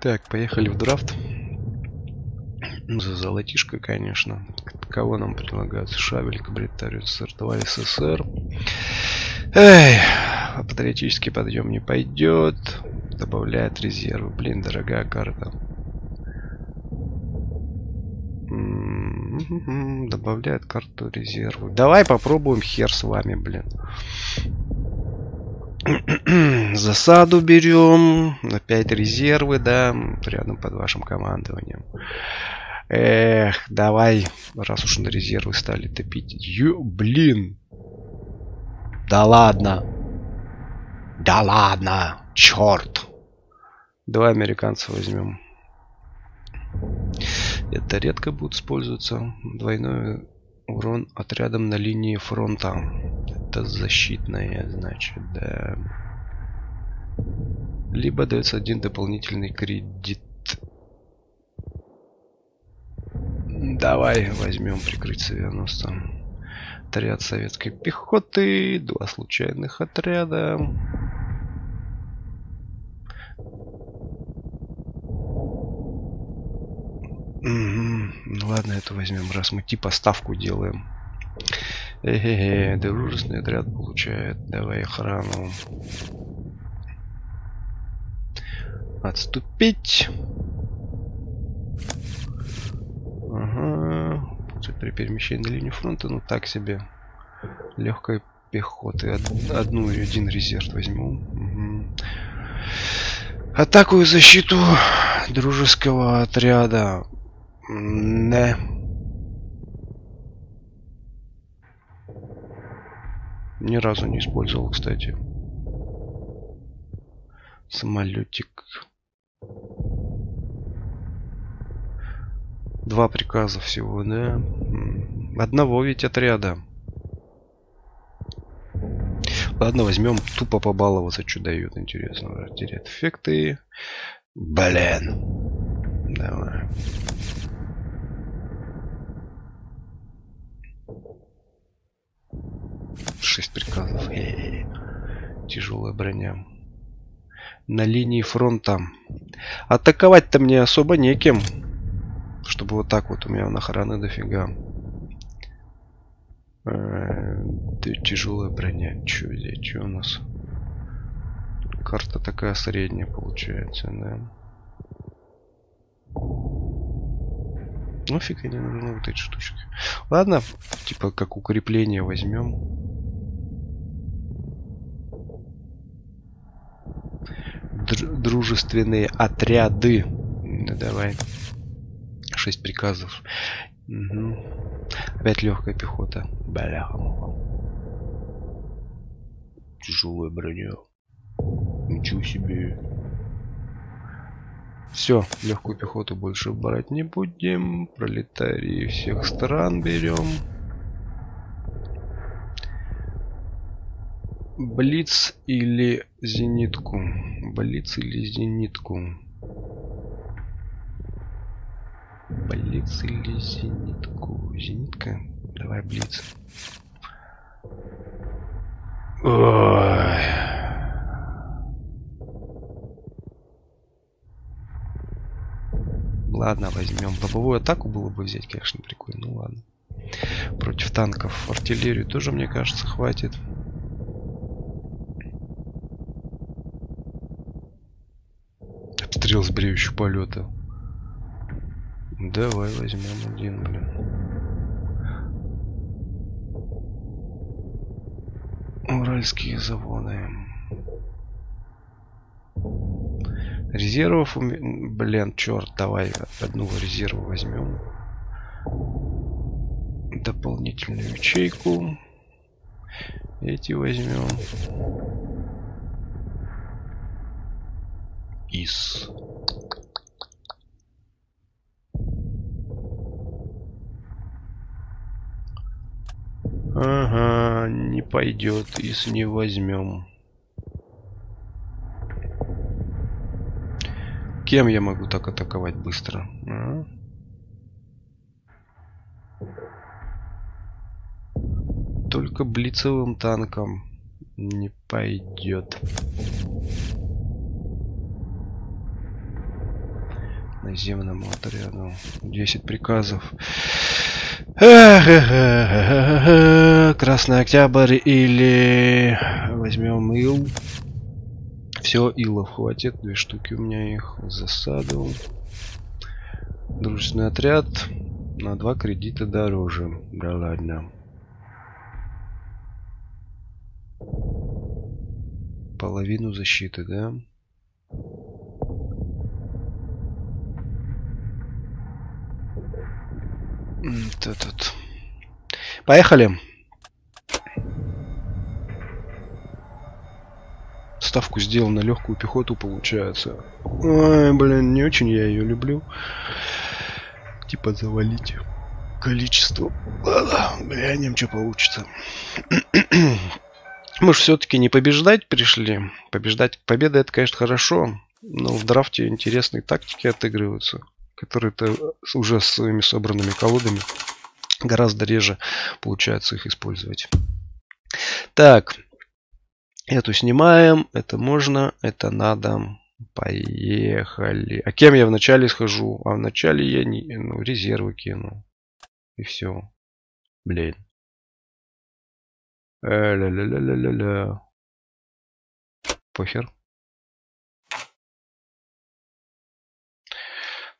Так, поехали в драфт. За золотишко, конечно. Кого нам предлагают? США, Великобританию, СССР, 2 СССР. Эй, патриотический подъем не пойдет. Добавляет резервы. Блин, дорогая карта. Добавляет карту резервы. Давай попробуем хер с вами, блин. Засаду берем. Опять резервы, да. Рядом под вашим командованием. Эх, давай, раз уж на резервы стали топить. Ё, блин. Да ладно. Да ладно. Черт. Два американца возьмем. Это редко будет использоваться. Двойной урон отрядом на линии фронта. Это защитное, значит, да. Либо дается один дополнительный кредит. Давай возьмем прикрыть 90. Отряд советской пехоты. Два случайных отряда. Угу. Ладно, это возьмем, раз мы типа ставку делаем. Эге, дружественный отряд получает. Давай охрану. Отступить. Ага. При перемещении на линию фронта, ну так себе. Легкой пехоты. Одну и один резерв возьму. Угу. Атаку и защиту дружеского отряда. Не. Ни разу не использовал, кстати. Самолетик. Два приказа всего, да? Одного ведь отряда. Ладно, возьмем тупо побаловаться, что дают интересного. Теряет эффекты. Блин. Давай. Шесть приказов. Э -э -э. Тяжелая броня. На линии фронта. Атаковать-то мне особо неким. Чтобы вот так вот у меня на охраны дофига. Э тяжелая броня. Че здесь? Че у нас? Карта такая средняя получается, да. Ну фиг не нужны вот эти штучки. Ладно, типа как укрепление возьмем. Дружественные отряды. Ну, давай. Шесть приказов. Угу. Опять легкая пехота. Бляха. Тяжелая броня. Ничего себе. Все, легкую пехоту больше брать не будем. Пролетарии всех стран берем. Блиц или зенитку? Блиц или зенитку? Блиц или зенитку? Зенитка? Давай блиц. Ой. Ладно, возьмем. Лобовую атаку было бы взять, конечно, прикольно. Ну ладно. Против танков. Артиллерию тоже, мне кажется, хватит. Обстрел с бреющего полета. Давай возьмем один, блин. Уральские заводы. Резервов, блин, черт, давай одну резерву возьмем. Дополнительную ячейку. Эти возьмем. Из. Ага, не пойдет, из не возьмем. Кем я могу так атаковать быстро? А? Только блицевым танком не пойдет. Наземному отряду. 10 приказов. Красный Октябрь или возьмем ил. Все, илов хватит. Две штуки у меня их. Засаду. Дружественный отряд. На два кредита дороже. Да ладно. Половину защиты, да? Это тут. Поехали. Ставку сделал на легкую пехоту, получается. Ой, блин, не очень я ее люблю. Типа завалить количество. Ладно, глянем, что получится. Мы же все-таки не побеждать пришли. Побеждать, победа это, конечно, хорошо. Но в драфте интересные тактики отыгрываются которые-то уже с своими собранными колодами гораздо реже получается их использовать. Так, эту снимаем, это можно, это надо. Поехали. А кем я вначале схожу? А вначале я не, ну, резервы кину. И все. Блин. Э, ля-ля-ля-ля-ля. Похер.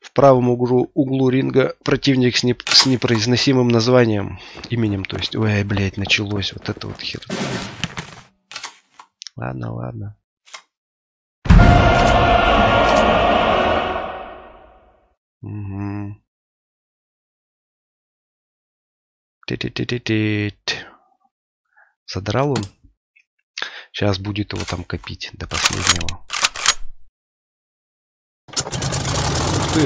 В правом углу, углу ринга противник с, не, с непроизносимым названием, именем, то есть, ой, блядь, началось вот это вот хер. Ладно, ладно. Угу. Ти-ти-ти-ти-ти. Задрал он? Сейчас будет его там копить до последнего. Ты.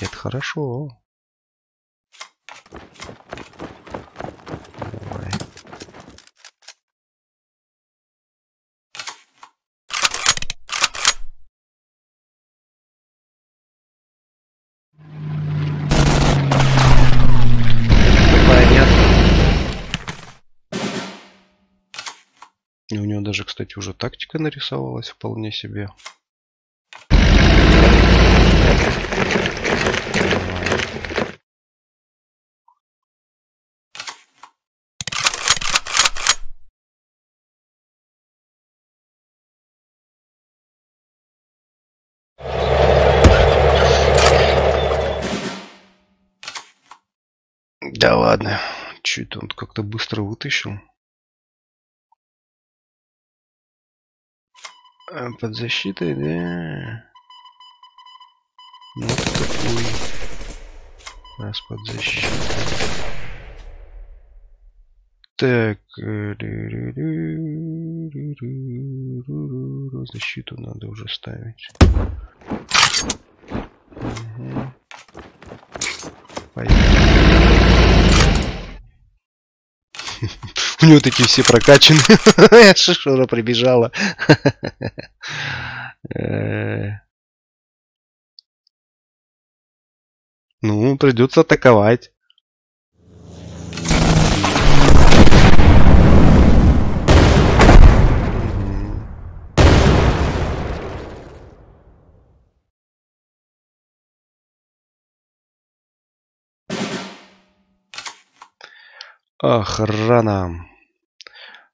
Это хорошо. Давай. И у него даже, кстати, уже тактика нарисовалась вполне себе. Да ладно. Че это он как-то быстро вытащил? А, под защитой, да. Ну такой. Раз под защитой. Так. Защиту надо уже ставить. Угу. У него такие все прокачаны. Шишура прибежала. Э. Ну, придется атаковать. Охрана.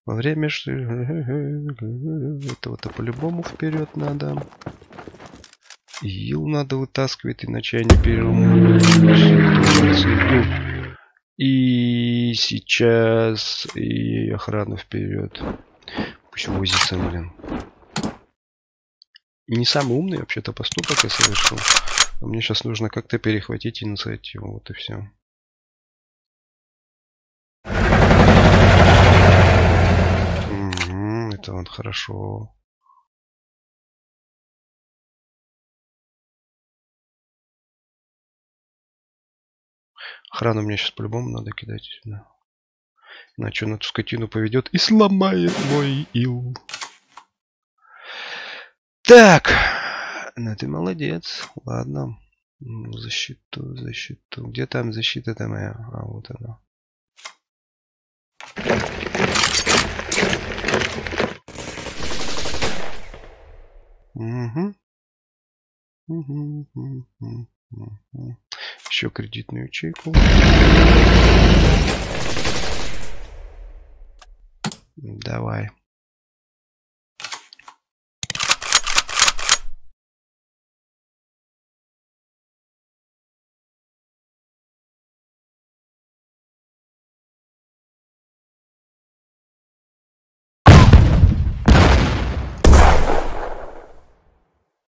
Во время что этого-то по-любому вперед надо. Ил надо вытаскивать, иначе я не переломаю. И сейчас и охрану вперед. Пусть возится, блин. Не самый умный вообще-то поступок я совершил. Но мне сейчас нужно как-то перехватить инициативу. Вот и все. Это вот хорошо. Охрану мне сейчас по-любому надо кидать сюда. Иначе он эту скотину поведет и сломает мой ил. Так. Ну ты молодец. Ладно. Защиту, защиту. Где там защита-то моя? А, вот она. Угу. Еще кредитную ячейку. Давай.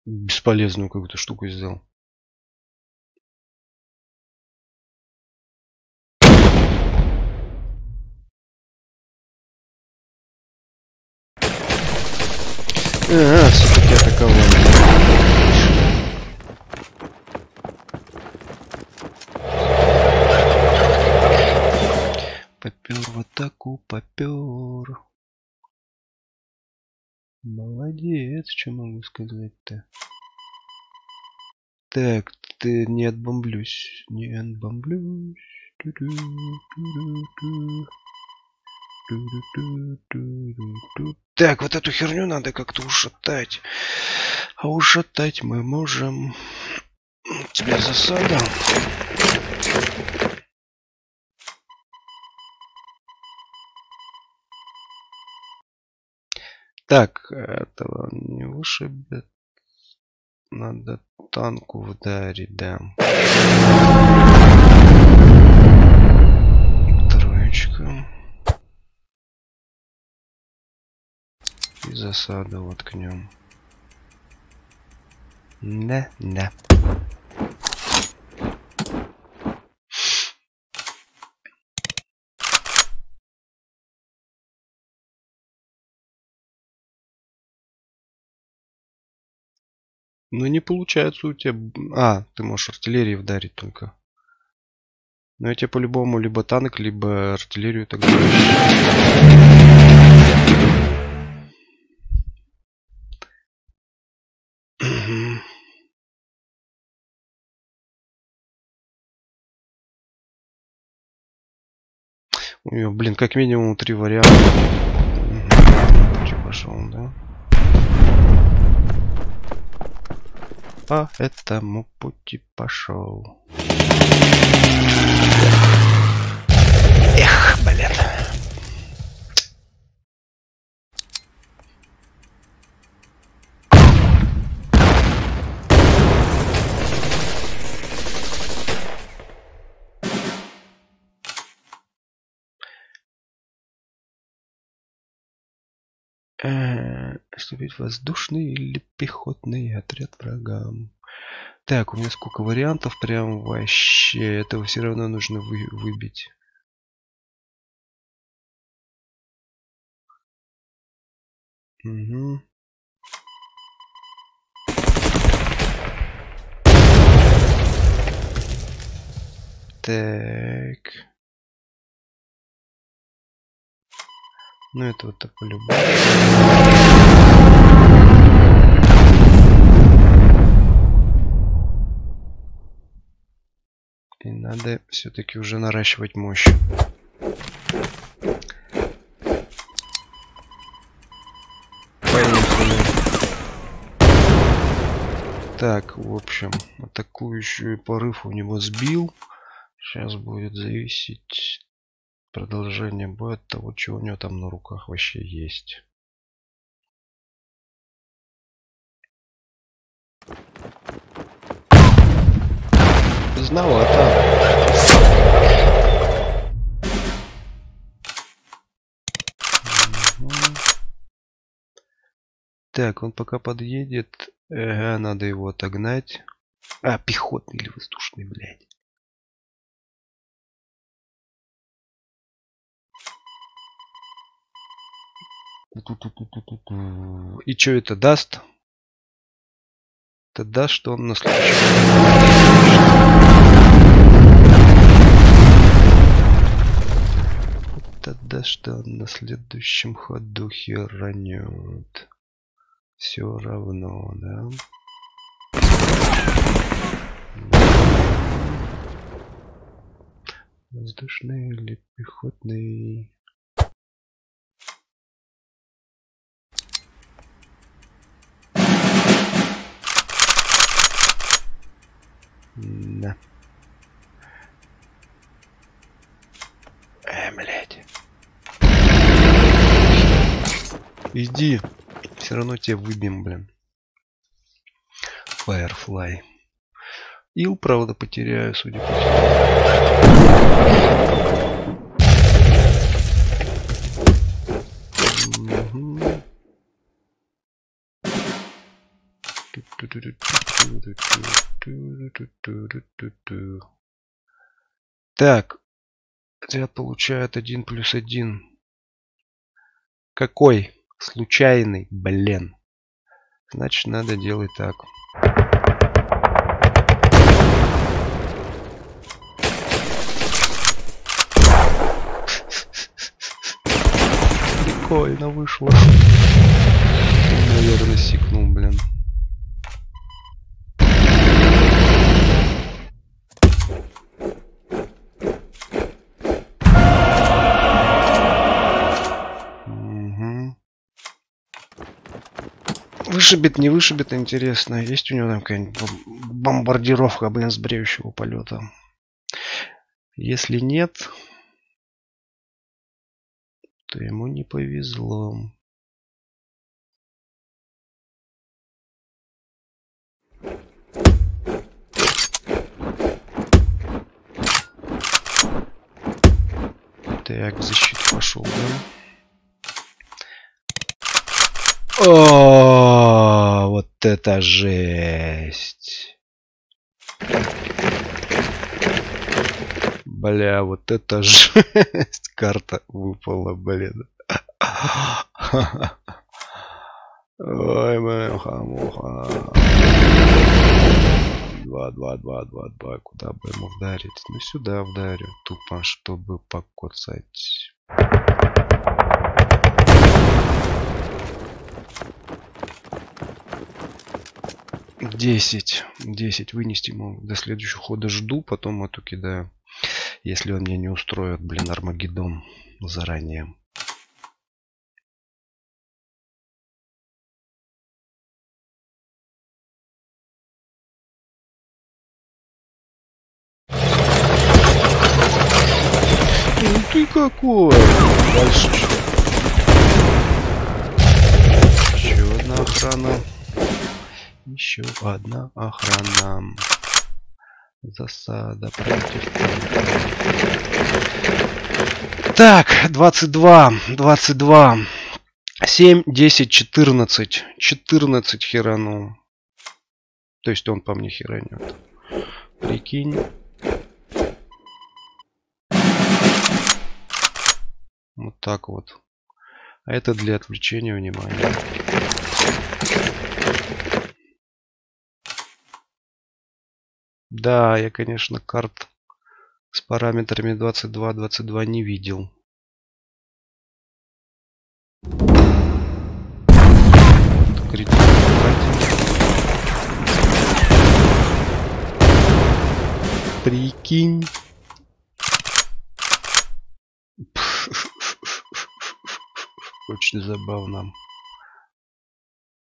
Бесполезную какую-то штуку сделал. А, все-таки атаковал. Попер в атаку, попер. Молодец, что могу сказать-то. Так, ты не отбомблюсь. Не отбомблюсь. Так, вот эту херню надо как-то ушатать. А ушатать мы можем... Тебе засада. Так, этого не вышибет. Надо танку вдарить, да. Троечка. И засада воткнем. Не, не. Ну не получается у тебя... А, ты можешь артиллерии вдарить только. Но я тебе по-любому либо танк, либо артиллерию тогда. У нее, блин, как минимум три варианта. Угу. Пошел, да? По этому пути пошел. Эх, блин. Вступить в воздушный или пехотный отряд врагам. Так, у меня сколько вариантов прям вообще. Этого все равно нужно вы, выбить. Угу. Так. Ну это вот так по-любому. И надо все-таки уже наращивать мощь. Так, в общем, атакующий порыв у него сбил. Сейчас будет зависеть продолжение боя от того, что у него там на руках вообще есть. Поздновато. Так, он пока подъедет. Ага, надо его отогнать. А, пехотный или воздушный, блядь. И что это даст? Это даст, что он на следующем... Даст, что на следующем ходу херанет. Все равно, да? Воздушный или пехотный? На. Э, Иди. Все равно тебя выбьем, блин. Firefly. Ил, правда, потеряю, судя по всему. Так. Отряд получает один плюс один. Какой? Случайный, блин. Значит, надо делать так. Прикольно вышло. Наверное, сикнул, блин. Вышибет, не вышибет, интересно. Есть у него там какая-нибудь бомбардировка, блин, с бреющего полета. Если нет, то ему не повезло. Так, защиту пошел, да? О, вот это жесть. Бля, вот это жесть. Карта выпала, блин. Ой, муха-муха. Два, два, два, два, два. Куда бы ему вдарить? Ну, сюда вдарю. Тупо, чтобы покоцать. 10. 10 вынести могу. До следующего хода жду, потом эту кидаю. Если он меня не устроит, блин, Армагеддон заранее. Ну ты какой! Дальше что? Еще одна охрана. Еще одна охрана. Засада против Так, 22, 22. 7, 10, 14. 14 херану. То есть он по мне херанет. Прикинь. Вот так вот. А это для отвлечения внимания. Да, я, конечно, карт с параметрами 22-22 не видел. Прикинь. Очень забавно.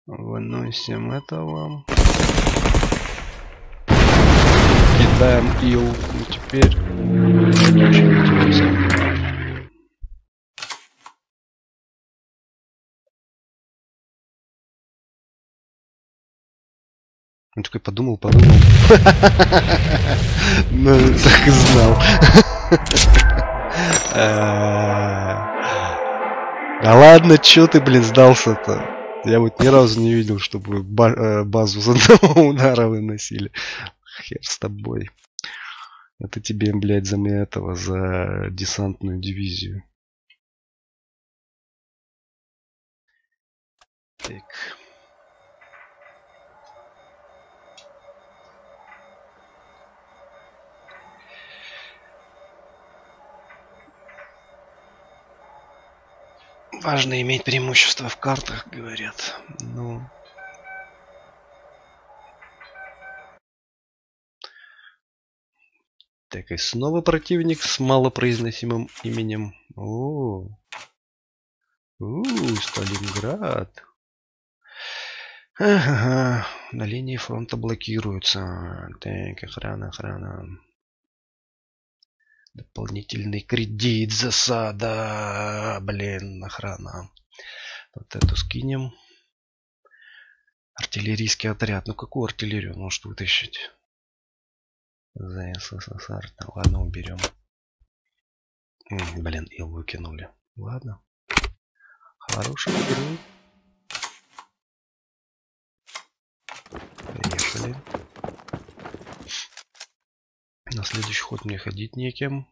Выносим это вам кидаем ил. Ну теперь очень интересно. Он такой подумал, подумал. Ну, так и знал. А ладно, чё ты, блин, сдался-то? Я вот ни разу не видел, чтобы э, базу с одного удара выносили. Хер с тобой. Это тебе, блядь, за этого, за десантную дивизию. Так. Важно иметь преимущество в картах, говорят. Ну, Так, и снова противник с малопроизносимым именем. О, у, Сталинград. Ага, на линии фронта блокируются. Так, охрана, охрана. Дополнительный кредит, засада. Блин, охрана. Вот эту скинем. Артиллерийский отряд. Ну какую артиллерию он может вытащить? За СССР. Да, ладно, уберем. Блин, ил выкинули. Ладно. Хорошая игры. Поехали. На следующий ход мне ходить некем.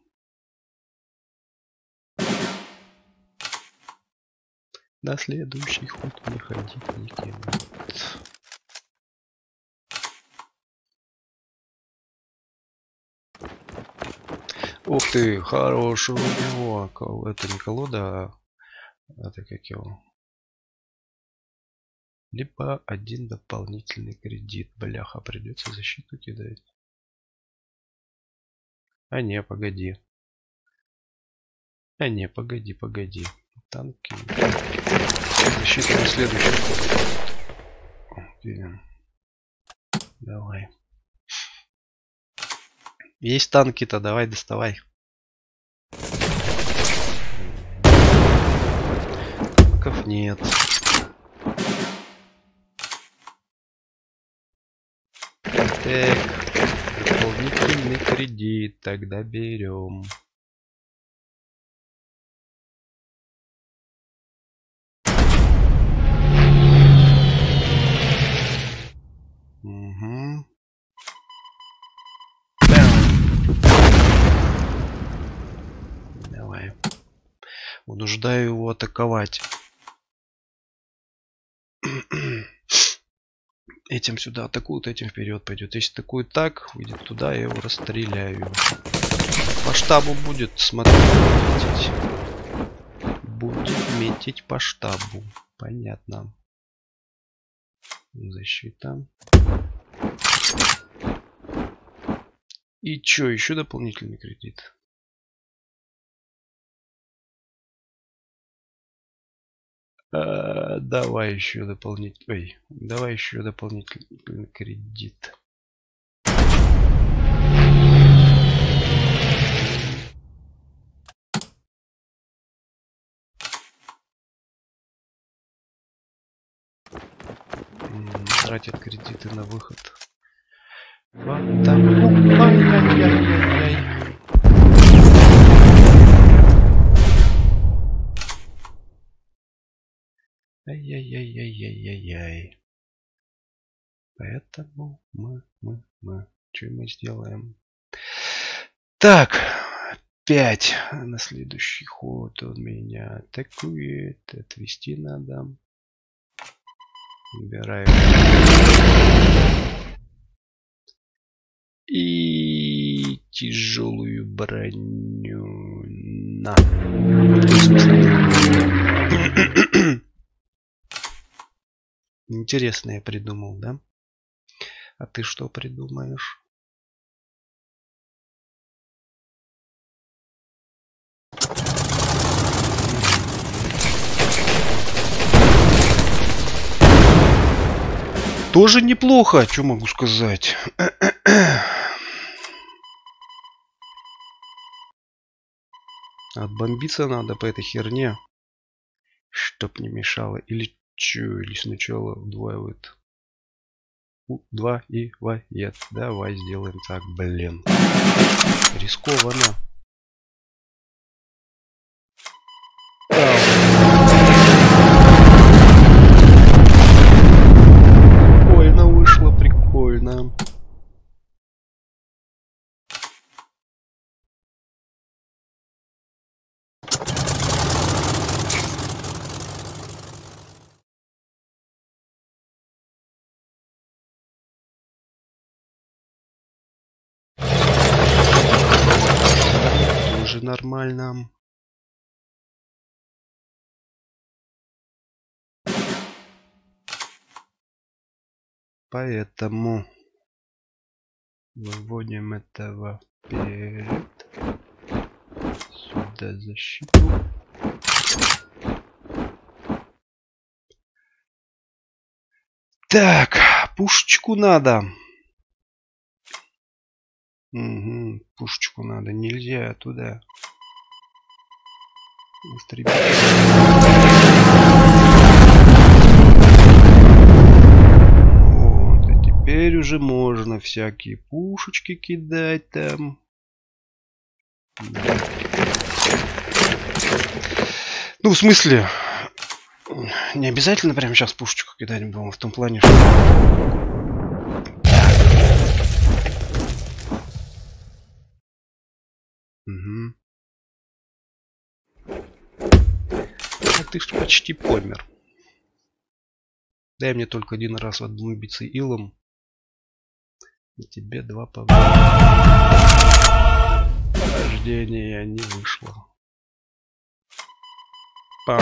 На следующий ход мне ходить некем. Ух ты, хороший него. Это не колода, а это как его. Либо один дополнительный кредит. Бляха, придется защиту кидать. А не, погоди. А не, погоди, погоди. Танки. Защита на следующий. Давай. Есть танки-то, давай доставай. Танков нет. Так, дополнительный кредит, тогда берем. Унуждаю его атаковать. этим сюда атакуют, этим вперед пойдет. Если атакует так, выйдет туда, я его расстреляю. По штабу будет смотреть. Будет метить по штабу. Понятно. Защита. И что, еще дополнительный кредит? А, давай еще дополнительный. Ой, давай еще дополнительный кредит. Тратит кредиты на выход. Вот так. Ай-яй-яй-яй-яй. Ай-яй-яй-яй-яй-яй. Поэтому мы, мы, мы. Что мы сделаем? Так, пять на следующий ход он меня атакует. Отвести надо. Убираем. И тяжелую броню на. Интересно я придумал, да? А ты что придумаешь? Тоже неплохо, что могу сказать. Отбомбиться надо по этой херне. Чтоб не мешало. Или или сначала удваивает? Два и вает. Давай сделаем так, блин. Рискованно. Тоже нормально. Поэтому выводим этого вперед. Сюда защиту. Так, пушечку надо. Угу, пушечку надо. Нельзя туда. Вот, а теперь уже можно всякие пушечки кидать там. Ну, в смысле, не обязательно прямо сейчас пушечку кидать будем, в том плане, что... Угу. А ты почти помер. Дай мне только один раз убийцы илом. И тебе два по Рождение не вышло. Пам.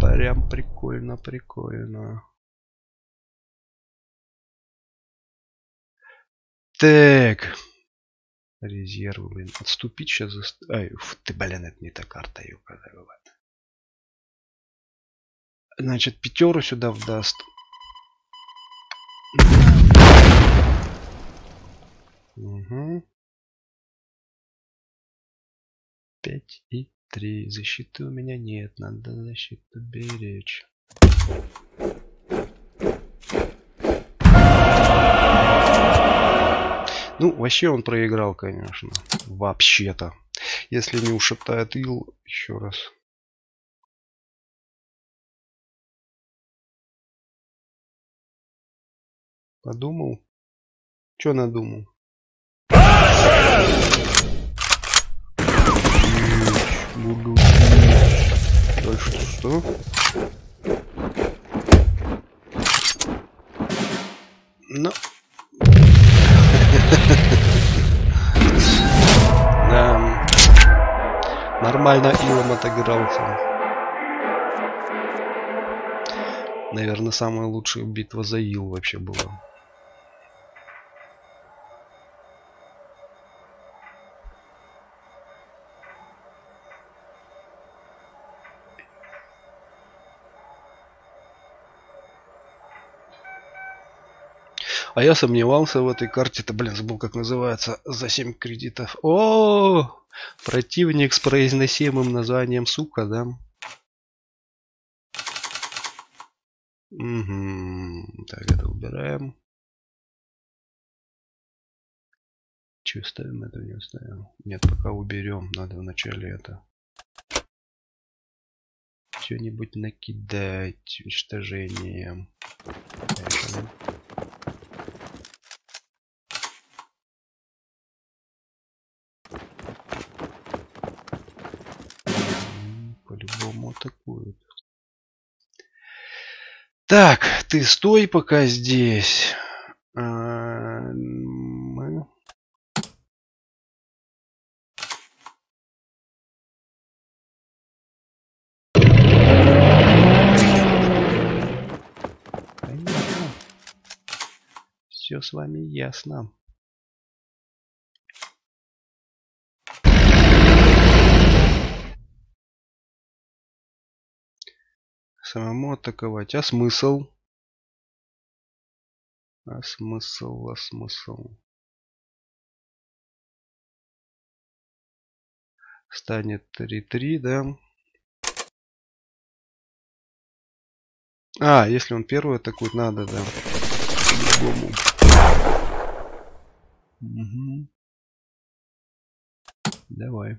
Прям прикольно, прикольно. Так. Резервы, блин. Отступить сейчас за... Ай, уф, ты, блин, это не та карта, ее бывает. Значит, пятеру сюда вдаст. Угу. 5 и 3. Защиты у меня нет. Надо защиту беречь. Ну, вообще он проиграл, конечно. Вообще-то. Если не ушатает ил, еще раз. Подумал? Что надумал? Дальше что? Ну. Нормально Илом отыгрался. Наверное, самая лучшая битва за Ил вообще была. А я сомневался в этой карте. Это, блин, забыл, как называется. За 7 кредитов. О, противник с произносимым названием сука, да? Угу. Так, это убираем. Че ставим, это не оставим. Нет, пока уберем. Надо вначале это. Что-нибудь накидать уничтожением. Атакуют. Так, ты стой пока здесь. А, мы... Все с вами ясно. Самому атаковать. А смысл? А смысл, а смысл? Станет 3-3, да? А, если он первый атакует, надо, да. По-любому. Угу. Давай.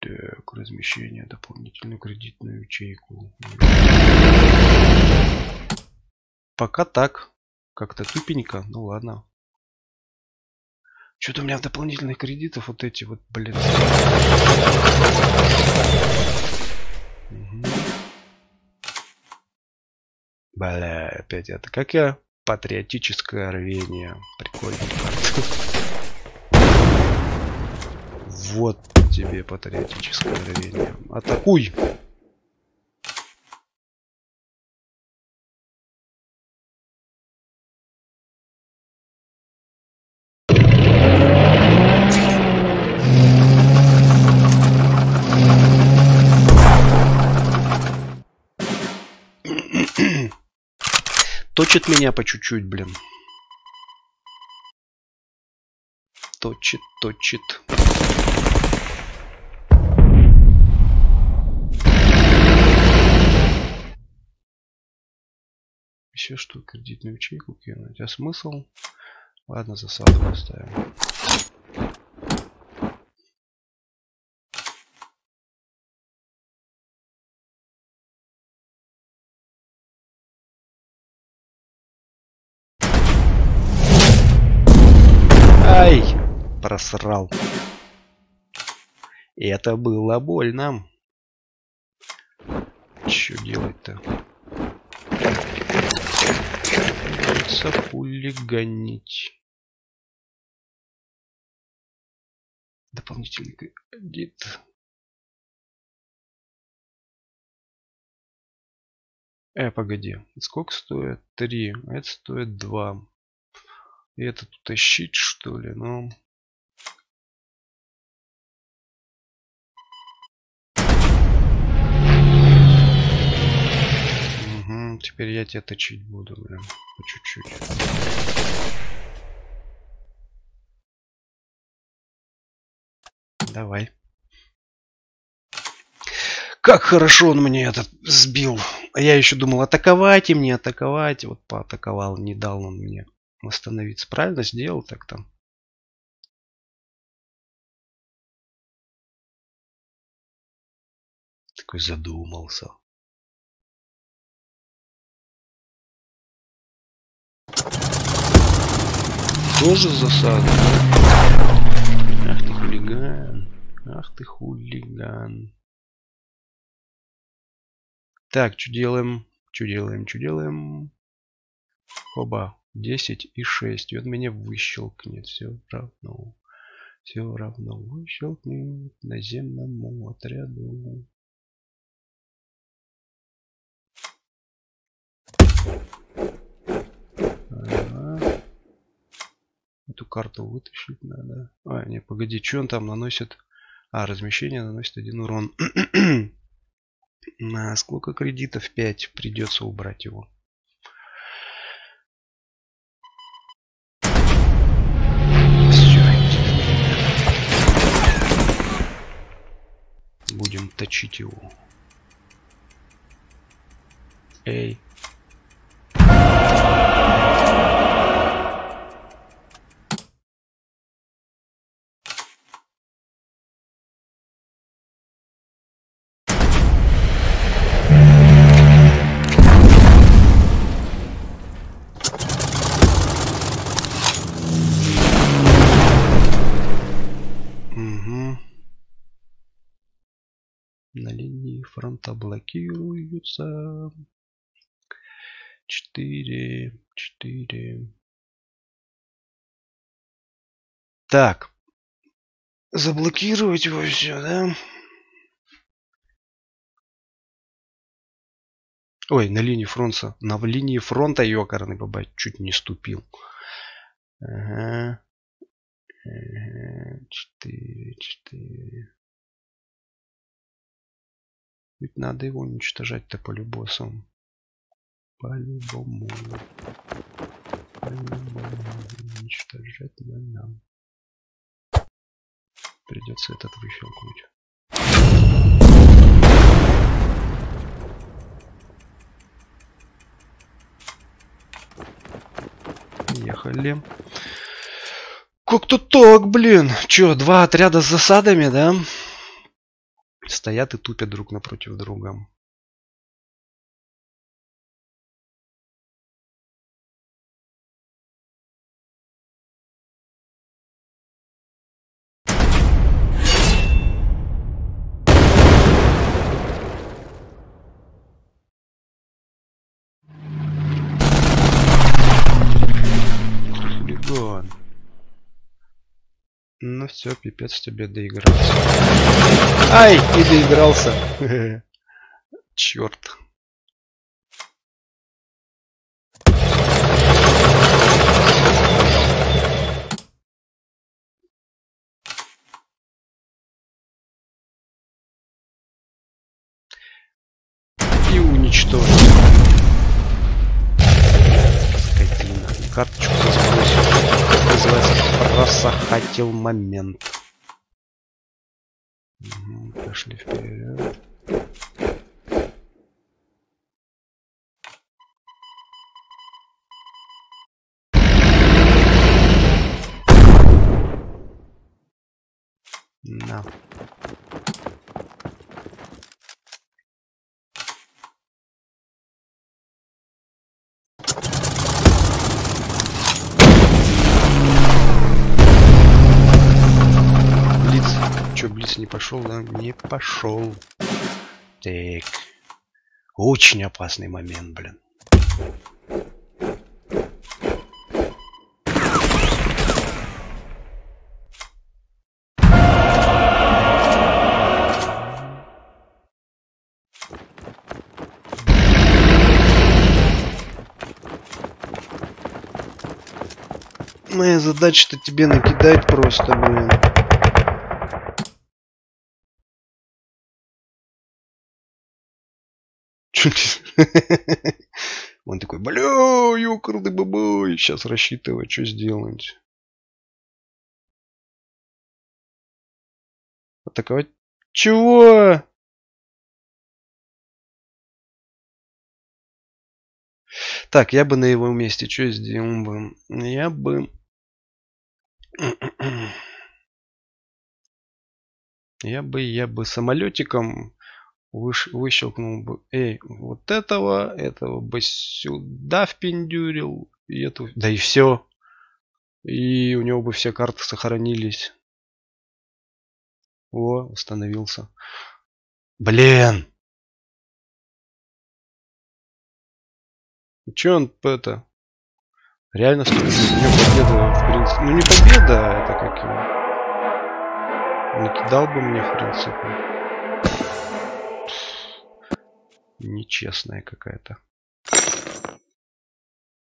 Так, размещение, дополнительную кредитную ячейку. Пока так. Как-то тупенько. Ну ладно. Что-то у меня в дополнительных кредитов вот эти вот, блин. Угу. Бля, опять это. Как я? Патриотическое рвение. Прикольно. Вот тебе патриотическое рвение. Атакуй! Точит меня по чуть-чуть, блин. Точит, точит. Еще что, кредитную ячейку кинуть. А смысл? Ладно, засаду поставим. Ай! Просрал. Это было больно. Что делать-то? Придется хулиганить. Дополнительный кредит. Э, погоди. Сколько стоит? Три. А это стоит два. И этот утащить, что ли? Ну... теперь я тебя точить буду, блин. По чуть-чуть. Давай. Как хорошо он мне этот сбил. Я еще думал атаковать и мне атаковать. Вот поатаковал, не дал он мне восстановиться. Правильно сделал так там? Такой задумался. Тоже засада. Ах ты хулиган. Ах ты хулиган. Так, что делаем? Что делаем? Что делаем? Оба. 10 и 6. И он меня выщелкнет. Все равно. Все равно выщелкнет наземному отряду. Эту карту вытащить надо. А, не, погоди, что он там наносит? А, размещение наносит один урон. На сколько кредитов? 5. Придется убрать его. будем точить его. Эй. Фронта блокируются. 4, 4. Так. Заблокировать его все, да? Ой, на линии фронта. На линии фронта ёкарный бабай чуть не ступил. Ага. Четыре, четыре. Ведь надо его уничтожать-то по-любому. По-любому. По-любому уничтожать надо. Придется этот выщелкнуть. Ехали. Как-то так, блин. Чё, два отряда с засадами, да? Стоят и тупят друг напротив друга. Все, пипец тебе доигрался. Ай, не доигрался. Черт. И уничтожить. карточку забросил. Просохатил момент. Угу, пошли вперед. На. Блиц. Чё, Блиц не пошел, да? Не пошел. Так. Очень опасный момент, блин. Моя задача-то тебе накидать просто, блин. Он такой, бля, ёкарный бабай. Сейчас рассчитывай, что сделать. Атаковать? Чего? Так, я бы на его месте что сделал бы? Я бы... Я бы, я бы самолетиком выш, выщелкнул бы, эй, вот этого, этого бы сюда впендюрил, и эту, да и все. И у него бы все карты сохранились. О, остановился. Блин! Че он это? Реально что победа, в принципе. Ну не победа, а это как его. Накидал бы мне, в принципе. Нечестная какая-то.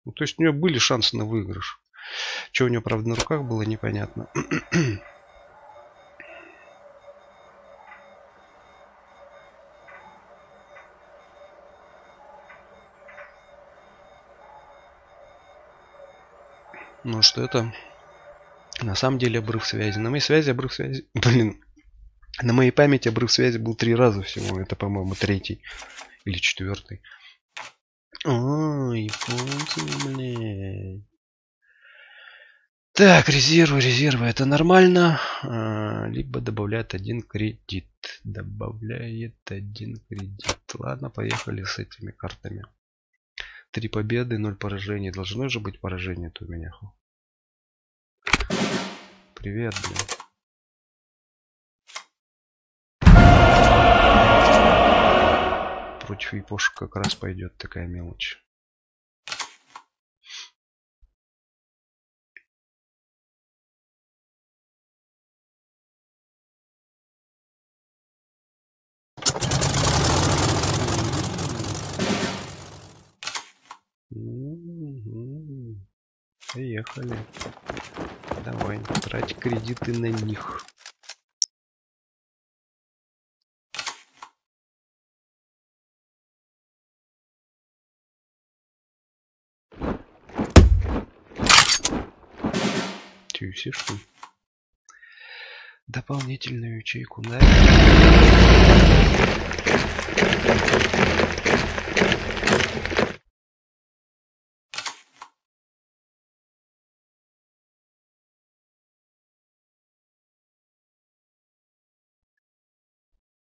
Ну, то есть у нее были шансы на выигрыш. Что у нее, правда, на руках было, непонятно. Ну что это? На самом деле обрыв связи. На моей связи обрыв связи... Блин. На моей памяти обрыв связи был три раза всего. Это, по-моему, третий. Или четвертый. О, японцы, блядь. Так, резервы, резервы, это нормально. А, либо добавляет один кредит. Добавляет один кредит. Ладно, поехали с этими картами. Три победы, ноль поражений. Должно же быть поражение-то у меня. Привет, блин. Против япошек как раз пойдет такая мелочь. Мгм. Поехали. Давай, трать кредиты на них. Все что? Дополнительную ячейку на.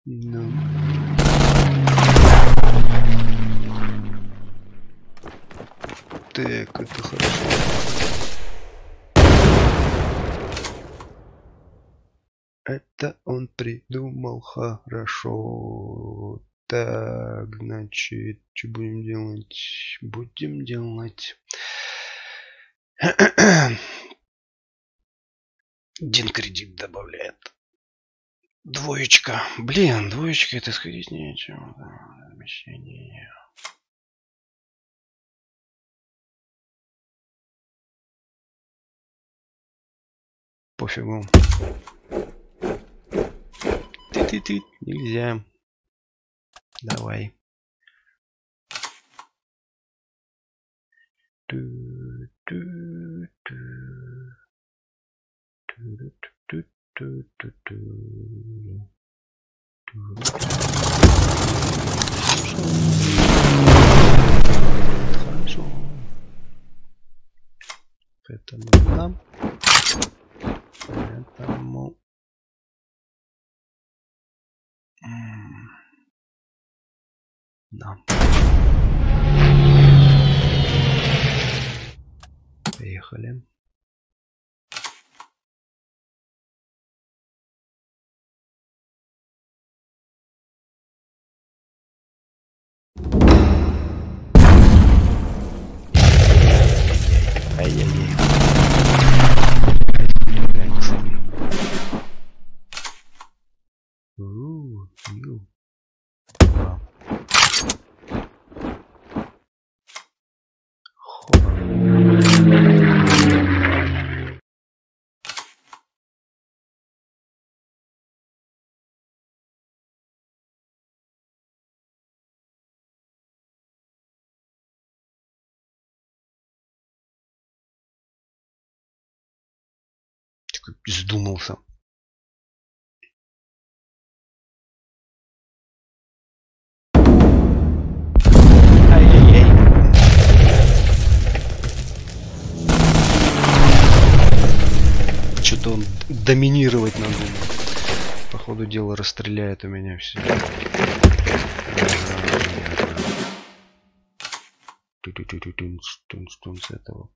Ну. Так, это хорошо. Это он придумал хорошо. Так, значит, что будем делать? Будем делать. Один кредит добавляет. Двоечка. Блин, двоечка это сходить нечего. Да, Размещение. Пофигу. Ты-ты-ты. Нельзя. Давай. Хорошо. Поэтому нам. Поэтому. Да. Поехали. Ай-яй-яй. Что-то он доминировать надо. По ходу дела расстреляет у меня все. с этого.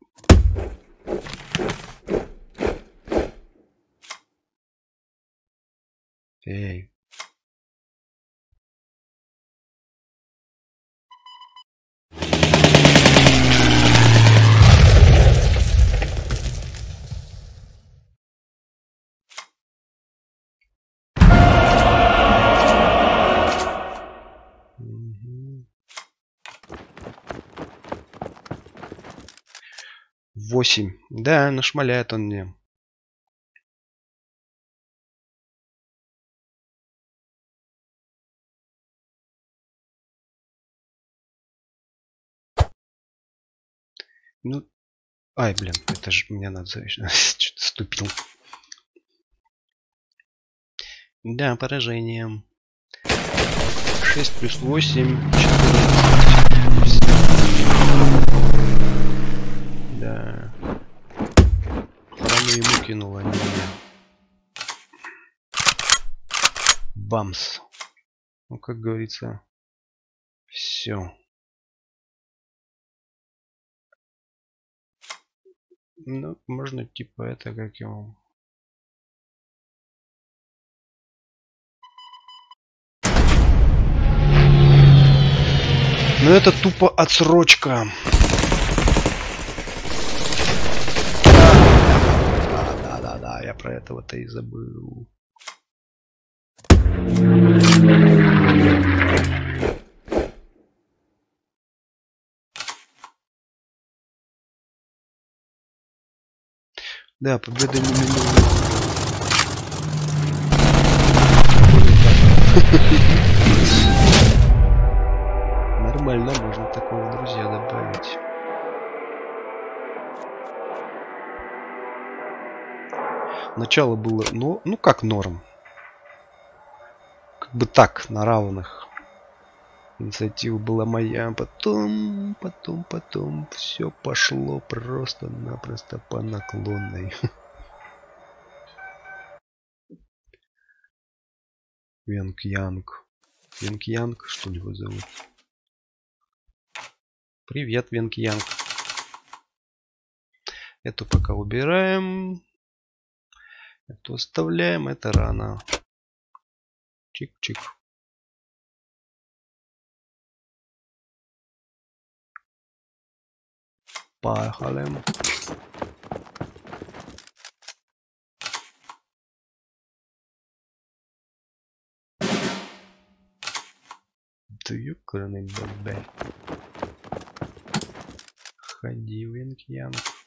Эй. Восемь. Да, нашмаляет он мне. Ну, ай, блин, это же мне надо что-то ступил. Да, поражение. 6 плюс 8, 14. Да. Храмы ему кинул, а не меня. Бамс. Ну, как говорится, все. Ну, можно типа это как его. Но это тупо отсрочка. Да, да, да, да, я про этого-то и забыл. Да, победа не Нормально, можно такого друзья добавить. Начало было, ну, ну как норм. Как бы так, на равных. Инициатива была моя, потом, потом, потом все пошло просто-напросто по наклонной. Венг Янг. Венг Янг, что ли его зовут? Привет, Венг Янг. Эту пока убираем. Эту оставляем, это рано. Чик-чик. Поехали. Да ёкарный бабай. Ходи, Винкьянг. У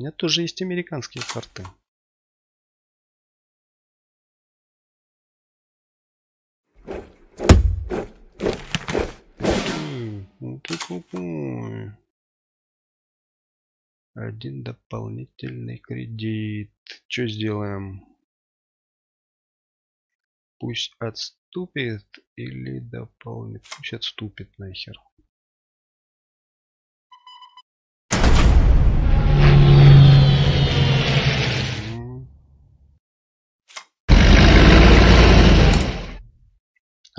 меня тоже есть американские карты. Один дополнительный кредит. Что сделаем? Пусть отступит или дополнит. Пусть отступит нахер.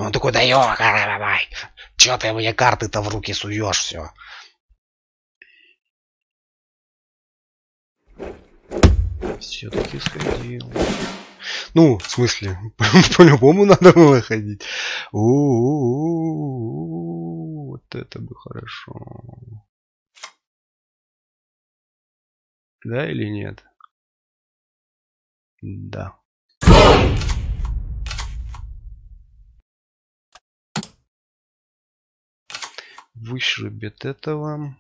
Он такой, да ё. Чё ты мне карты-то в руки суешь все? Все-таки сходил. Ну, в смысле, по-любому надо было ходить. Вот это бы хорошо. Да или нет? Да. Вышибет этого.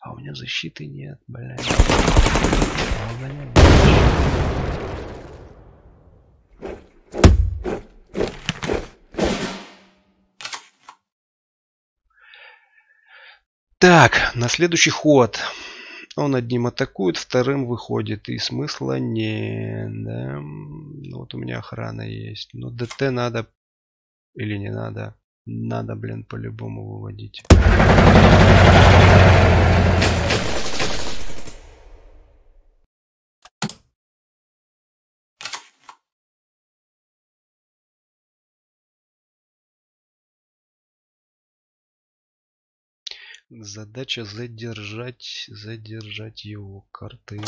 А у меня защиты нет, блядь. Так, на следующий ход. Он одним атакует, вторым выходит. И смысла не... Да. Ну, вот у меня охрана есть. Но ДТ надо или не надо? Надо, блин, по-любому выводить. Задача задержать, задержать его карты.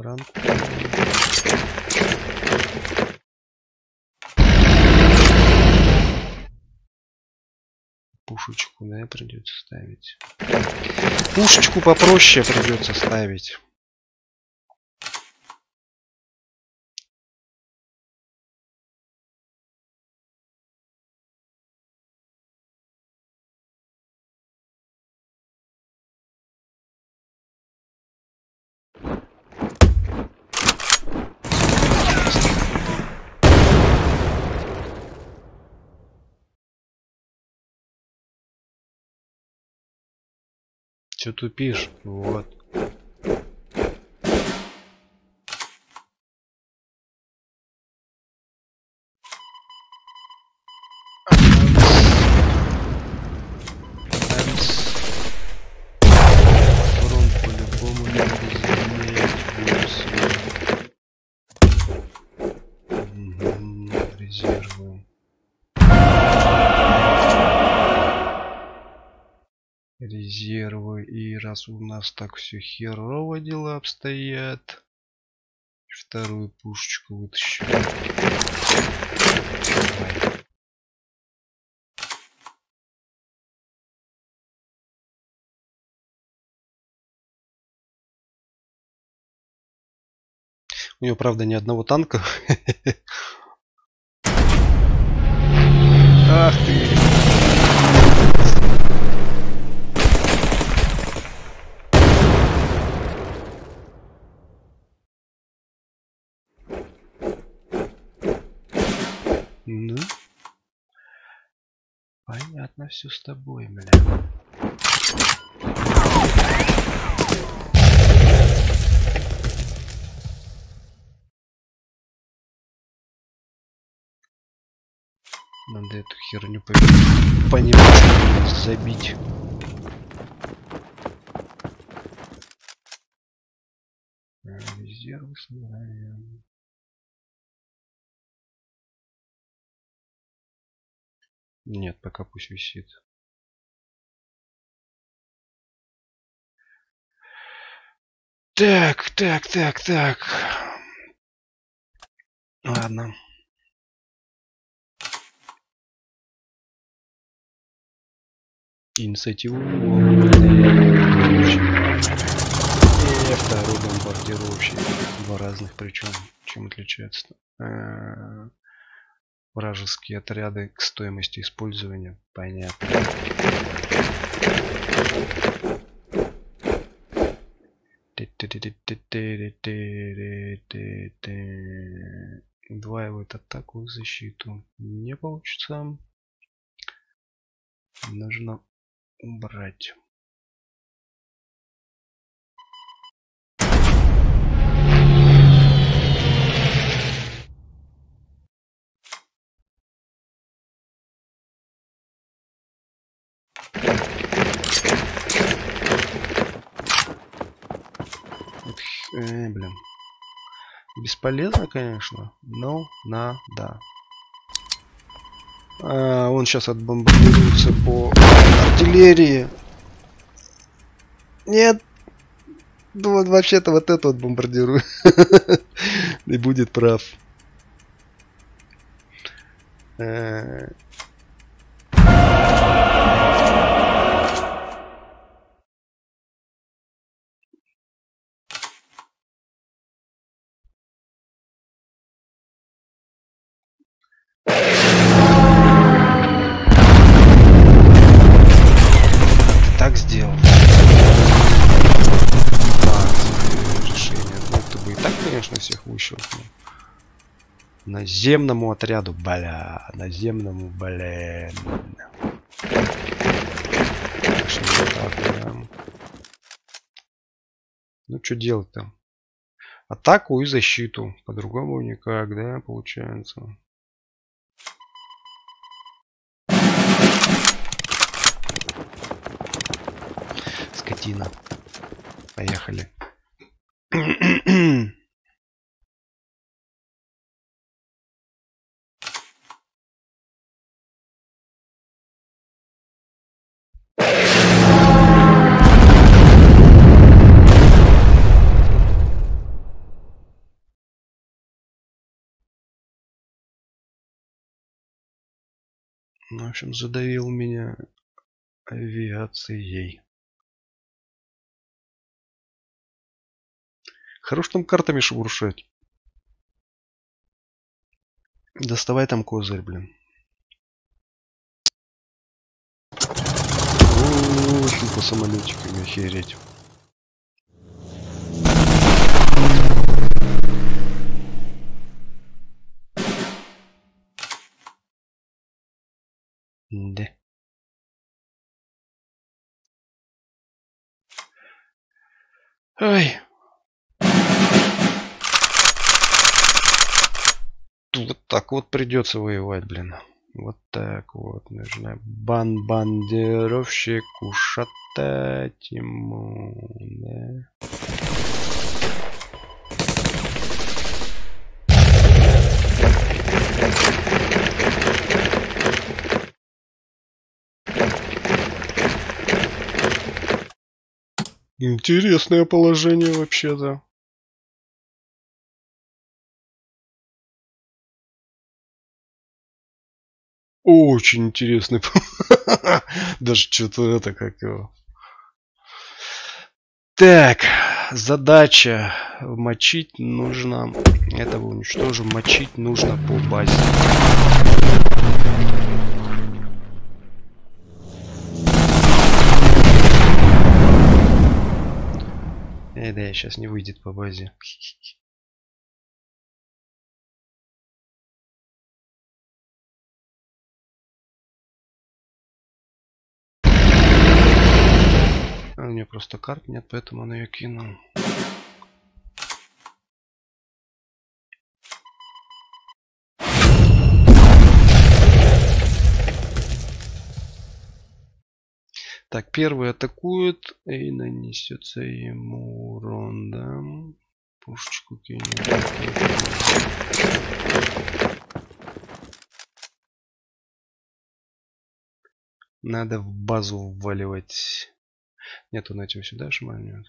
Хранку. Пушечку, да, придется ставить. Пушечку попроще придется ставить. Че тупишь? Вот. Резервы. И раз у нас так все херово дела обстоят, вторую пушечку вытащу. У него, правда, ни одного танка. Ах ты! Ну, понятно все с тобой, бля. Надо эту херню понимать, забить. Резервы собираем. Нет, пока пусть висит. Так, так, так, так. Ладно. Инициативу. второй бомбардировщик. Два разных причем. Чем отличается? Э, вражеские отряды к стоимости использования. Понятно. Удваивает атаку и защиту. Не получится. Нужно убрать. Э, блин. Бесполезно, конечно, но надо. А, он сейчас отбомбардируется по артиллерии. Нет. Ну вообще-то вот это вот. И будет прав. Наземному отряду, бля, наземному, блин. Так. Ну, что делать-то? Атаку и защиту. По-другому никак, да, получается. Скотина. Поехали. В общем, задавил меня авиацией. Хорош там картами шебуршать. Доставай там козырь, блин. Очень по самолетикам охереть. Ай. Вот так вот придется воевать, блин. Вот так вот. Нужно бан-бандировщик ушатать ему. Да. Интересное положение вообще-то. Очень интересный. Даже что-то это как его. Так, задача мочить нужно. Этого уничтожим. Мочить нужно по базе. Эй, да, сейчас не выйдет по базе. А у меня просто карт нет, поэтому она ее кинул. Так, первый атакует и нанесется ему урон, да? Пушечку кинем. Надо в базу вваливать. Нет, он этим сюда шмальнет.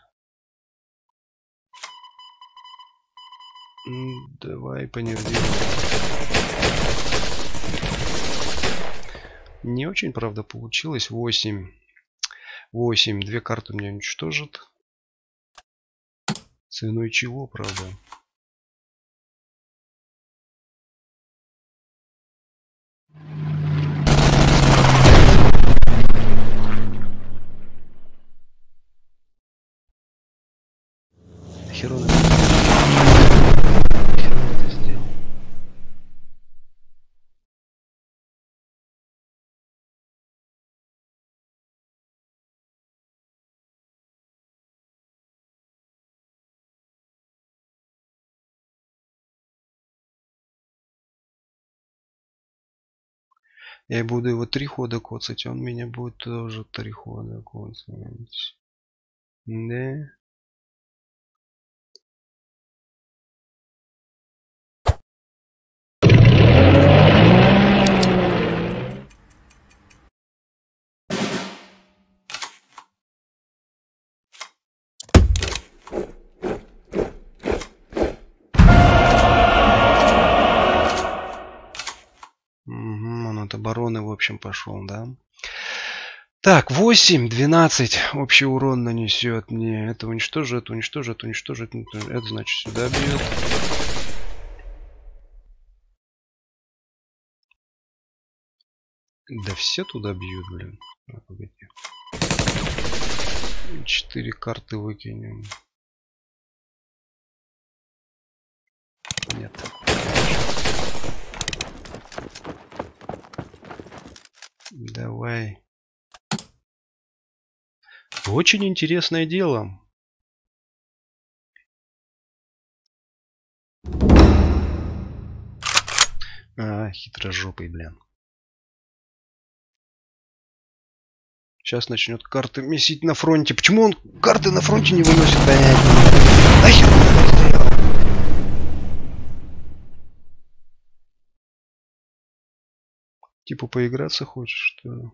Давай понервим. Не очень, правда, получилось. 8. 8. Две карты меня уничтожит. Ценой чего, правда? Хер Я буду его три хода коцать, он меня будет тоже три хода коцать. Да. Общем, пошел, да? Так, 8, 12 общий урон нанесет мне. Это уничтожит, уничтожит, уничтожит. Это значит сюда бьет. Да все туда бьют, блин. А, погоди. Четыре карты выкинем. Нет. Давай. Очень интересное дело. А, хитрожопый, блин. Сейчас начнет карты месить на фронте. Почему он карты на фронте не выносит, понять? Нахер он это Типа поиграться хочешь, что ли?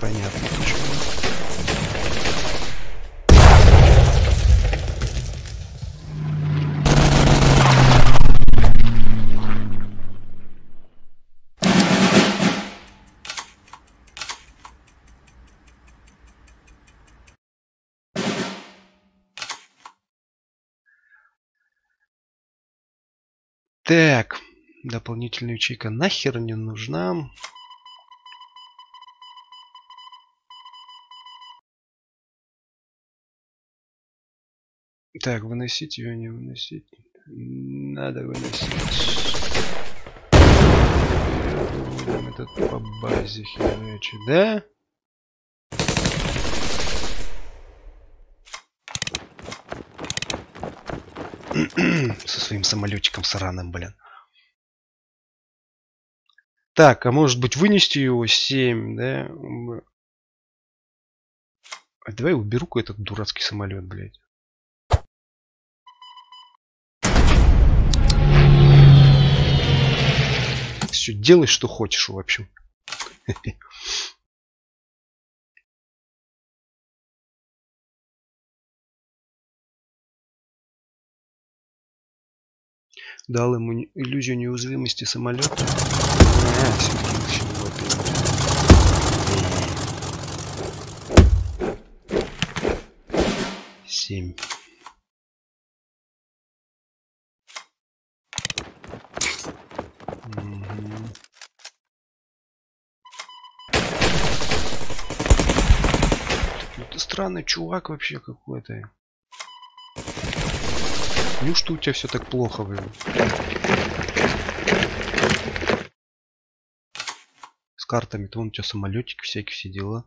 Понятно Так, дополнительная ячейка нахер не нужна. Так, выносить ее, не выносить. Надо выносить. Этот по базе херачить, да? Со своим самолетиком сраным, блин. Так, а может быть вынести его 7, да? А давай уберу-ка этот дурацкий самолет, блядь. Все, делай, что хочешь, в общем. Дал ему иллюзию неуязвимости самолета. А. Семь. Это странный чувак вообще какой-то. Неужто у тебя все так плохо, блин? С картами-то вон у тебя самолетик всякие все дела.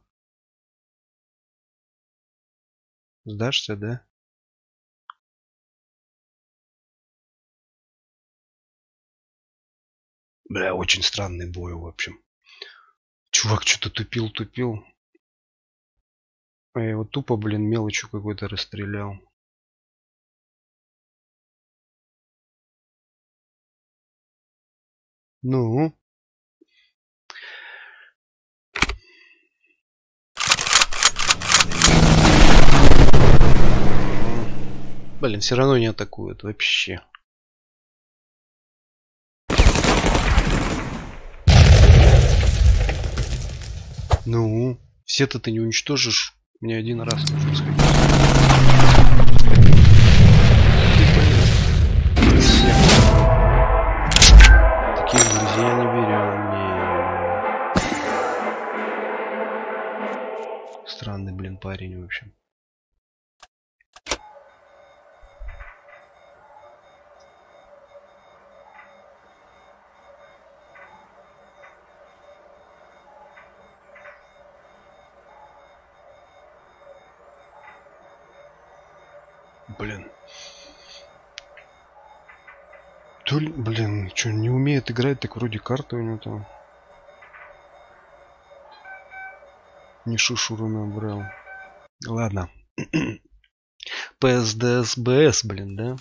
Сдашься, да? Бля, очень странный бой, в общем. Чувак что-то тупил, тупил. А я его тупо, блин, мелочью какой-то расстрелял. Ну? Блин, все равно не атакуют вообще. Ну, все-то ты не уничтожишь. Мне один раз нужно сходить. Странный, блин, парень, в общем. Блин. То ли, блин, что, не умеет играть, так вроде карты у него там. Не шушуру набрал. Ладно. PSDSBS, блин, да?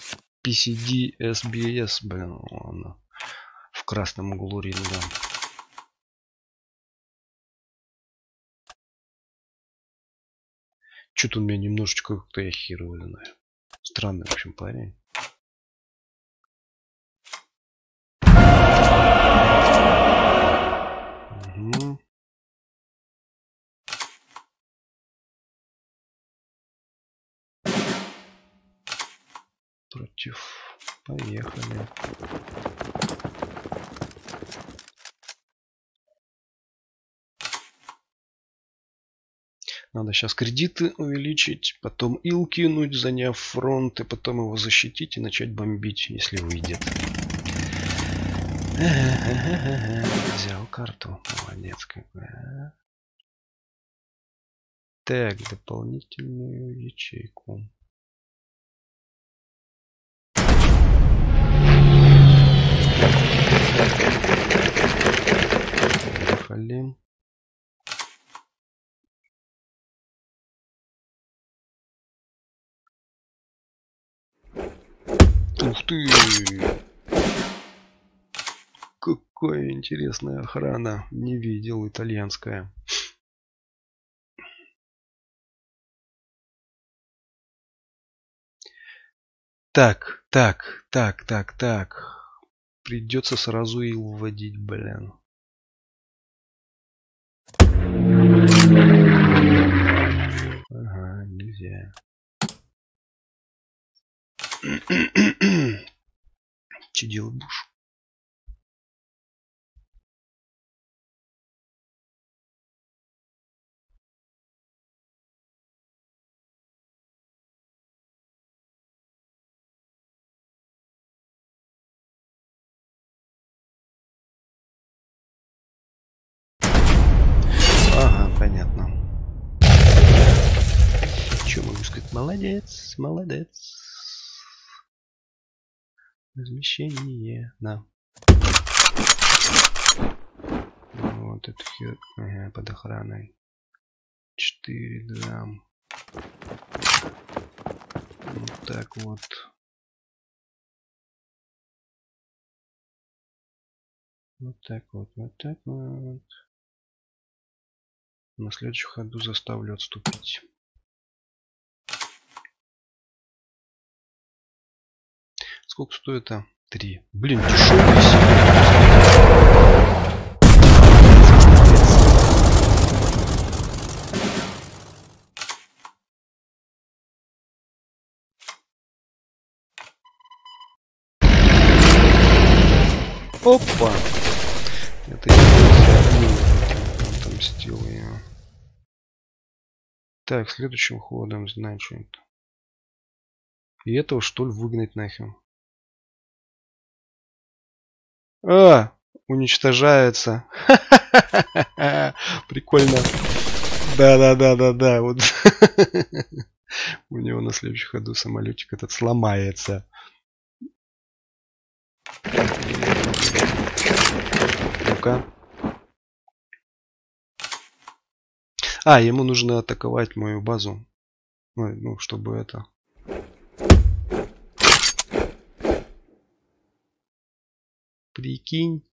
PCD SBS, блин, ладно. В красном углу ринга. Что-то у меня немножечко как-то я херово знаю. Странный, в общем, парень. Поехали. Надо сейчас кредиты увеличить, потом ил кинуть, заняв фронт, и потом его защитить и начать бомбить, если выйдет. Взял карту. Молодец какой. Так, дополнительную ячейку. Поехали. Ух ты! Какая интересная охрана. Не видел итальянская. Так, так, так, так, так. Придется сразу и вводить, блин. Ага, нельзя. Че делать будешь? Молодец, молодец. Размещение. На. Вот это хер. Ага, под охраной. 4 грамм. Вот так вот. Вот так вот, вот так вот. На следующем ходу заставлю отступить. Сколько стоит это? Три. Блин, дешевый Опа! Это я отомстил я. Так, следующим ходом, значит. И этого что ли выгнать нахер? А, уничтожается. Прикольно. Да, да, да, да, да. Вот. У него на следующем ходу самолетик этот сломается. Ну-ка. А, ему нужно атаковать мою базу. Ой, ну, чтобы это... Прикинь.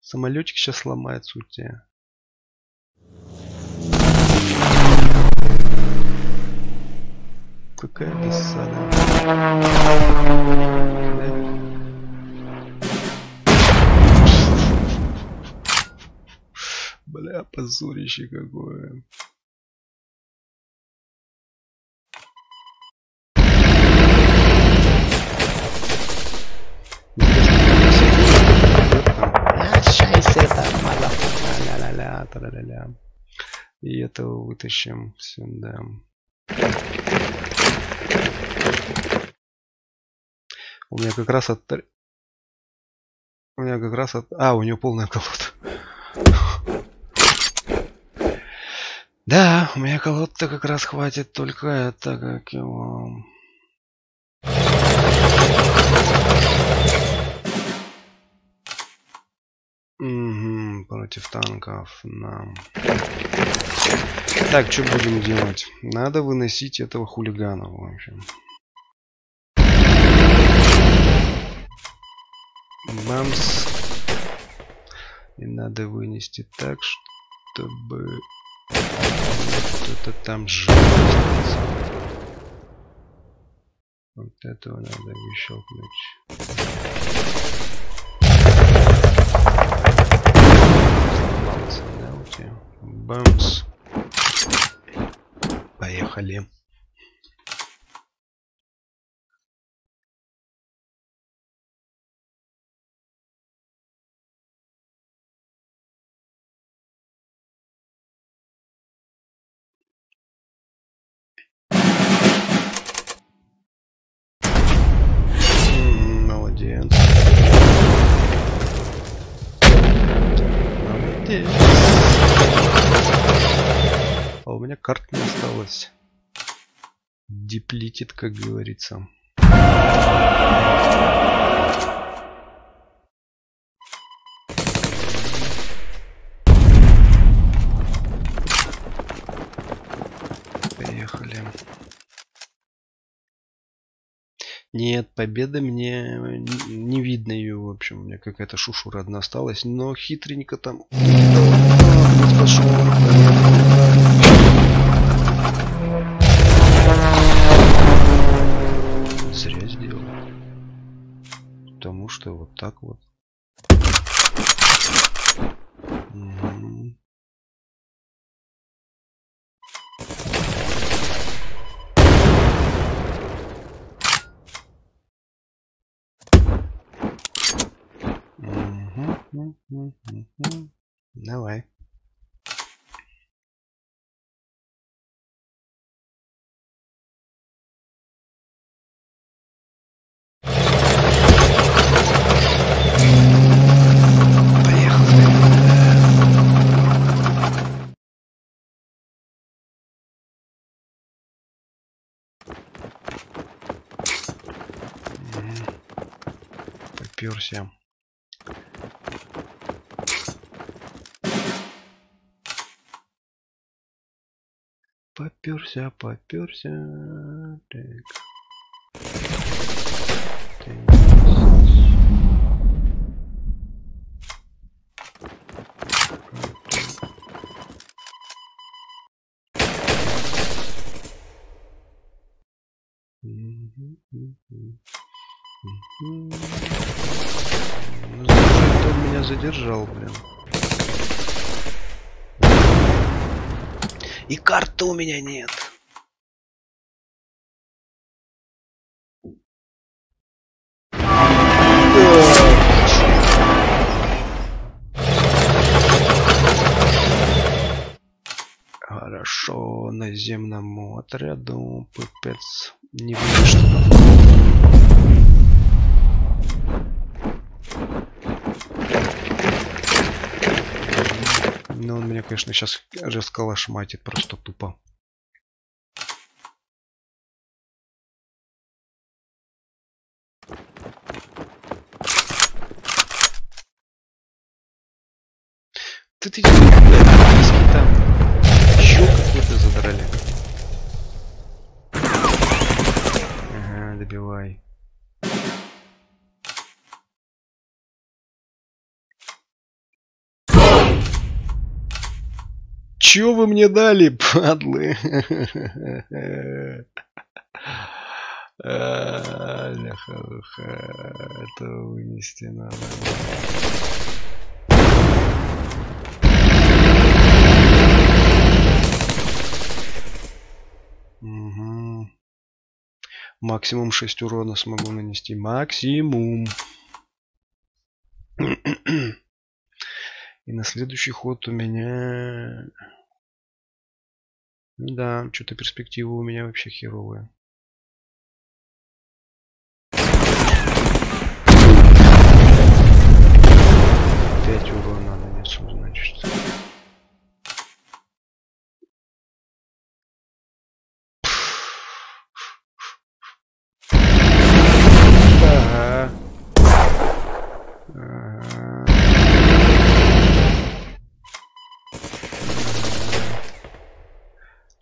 Самолетик сейчас сломается у тебя. Какая досада. Бля. Позорище какое. Ля-ля-ля, ля И этого вытащим сюда. У меня как раз от... У меня как раз от... А, у него полная колода. Да, у меня колод-то как раз хватит только это, как его... против танков нам. Так, что будем делать? Надо выносить этого хулигана, в общем. Бамс. И надо вынести так, чтобы кто-то там жил. Вот этого надо выщелкнуть. Бамс. Поехали. Деплитит, как говорится. Поехали. Нет, победы мне не видно ее, в общем. У меня какая-то шушура одна осталась. Но хитренько там... Пошел. Что вот так вот. Угу. Давай. Поперся. Поперся, поперся. Так. Задержал, блин. И карты у меня нет. Хорошо, наземному отряду пипец не вышло. Ну, он меня, конечно, сейчас расколошматит просто тупо. Тут эти там еще какой-то задрали. Ага, добивай. Чего вы мне дали, падлы? Это вынести надо. Угу. Максимум 6 урона смогу нанести. Максимум. И на следующий ход у меня... Да, что-то перспектива у меня вообще херовая. Пять урона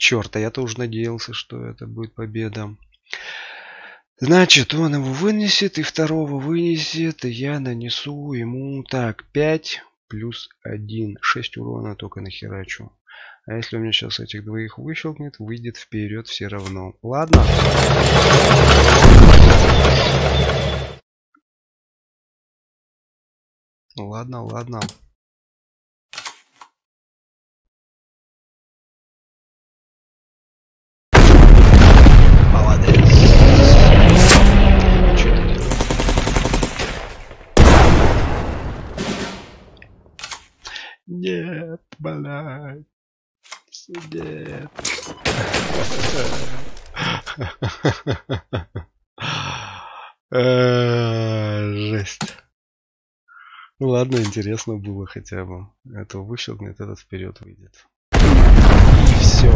Черт, а я-то уже надеялся, что это будет победа. Значит, он его вынесет, и второго вынесет, и я нанесу ему, так, 5 плюс 1. 6 урона только нахерачу. А если у меня сейчас этих двоих выщелкнет, выйдет вперед все равно. Ладно. Ладно, ладно. Нет, блядь. Нет. Э, Жесть. Ну ладно, интересно было хотя бы. Это выщелкнет, этот вперед выйдет. И все,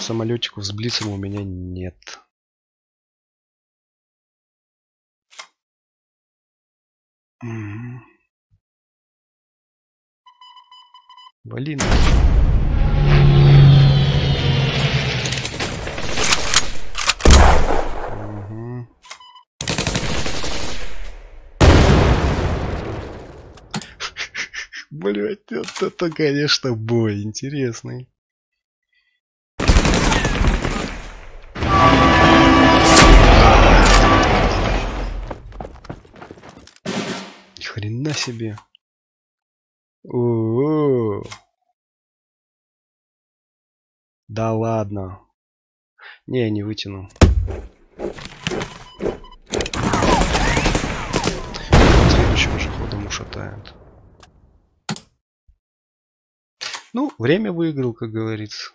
Самолетиков с блицем у меня нет. Мгм. Блять, вот это, конечно, бой интересный. Хрена себе. О-о-о. Да ладно. Не, не вытяну. Следующим же ходом ушатает. Ну, время выиграл, как говорится.